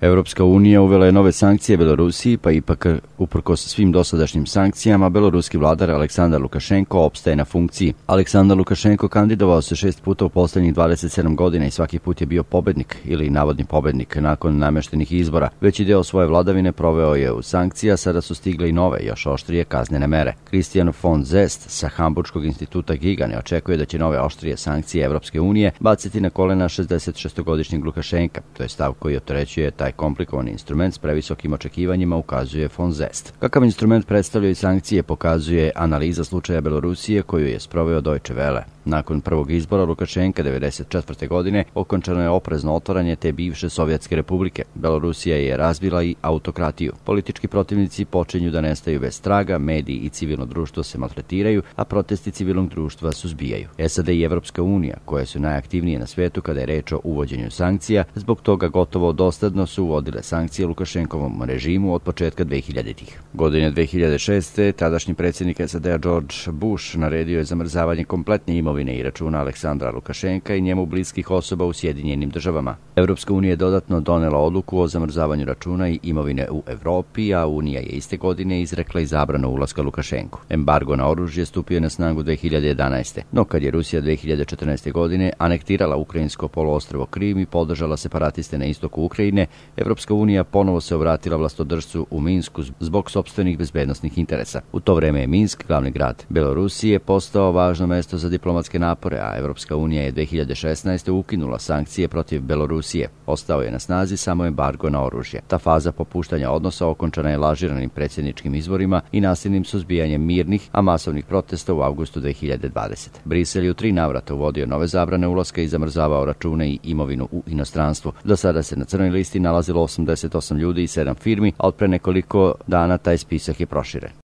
Evropska unija uvela je nove sankcije Belorusiji, pa ipak, uprkos svim dosadašnjim sankcijama, beloruski vladar Aleksandar Lukašenko opstaje na funkciji. Aleksandar Lukašenko kandidovao se šest puta u posljednjih 27 godina i svaki put je bio pobednik ili navodni pobednik nakon nameštenih izbora. Veći deo svoje vladavine proveo je u sankcija, sada su stigle i nove, još oštrije kaznene mere. Christian von Zest sa Hamburgskog instituta Gigane očekuje da će nove oštrije sankcije Evropske unije baciti na kolena 66-godišnjeg Lukašenka. To je stav koji otrećuje taj komplikovani instrument s previsokim očekivanjima ukazuje von Zest. Kakav instrument predstavljaju sankcije pokazuje analiza slučaja Belorusije koju je sproveo Deutsche Welle. Nakon prvog izbora Lukašenka 1994. godine okončano je oprezno otvaranje te bivše Sovjetske republike. Belorusija je razbila i autokratiju. Politički protivnici počinju da nestaju bez traga, mediji i civilno društvo se maltretiraju, a protesti civilnog društva suzbijaju. SAD i Evropska unija, koje su najaktivnije na svetu kada je reč o uvođenju sankcija, zbog toga gotovo dostadno su uvodile sankcije Lukašenkovom režimu od početka 2000-ih. Godine 2006. tadašnji predsjednik SAD-a George Bush naredio je zamrzavanje kompletne imovine i računa Aleksandra Lukašenka i njemu bliskih osoba u Sjedinjenim državama. Evropska unija je dodatno donela odluku o zamrzavanju računa i imovine u Evropi, a Unija je iste godine izrekla i zabranu ulaska Lukašenku. Embargo na oružje stupio je na snagu 2011. No kad je Rusija 2014. godine anektirala ukrajinsko poluostrvo Krim i podržala separatiste na istoku Ukrajine, Evropska unija ponovo se obratila vlastodržcu u Minsku zbog sobstvenih bezbednostnih interesa. U to vreme je Minsk, glavni grad Belorusije, postao važno mesto za diplomatske napore, a Evropska unija je 2016. ukinula sankcije protiv Belorusije. Ostao je na snazi samo embargo na oružje. Ta faza popuštanja odnosa okončana je lažiranim predsjedničkim izborima i nasilnim suzbijanjem mirnih, a masovnih protesta u avgustu 2020. Brisel je u tri navrata uvodio nove zabrane ulaska i zamrzavao račune i imovinu u inostranstvu. Do sada se na crnoj listi nalazilo 88 ljudi i 7 firmi, ali pre nekoliko dana taj spisak je proširen.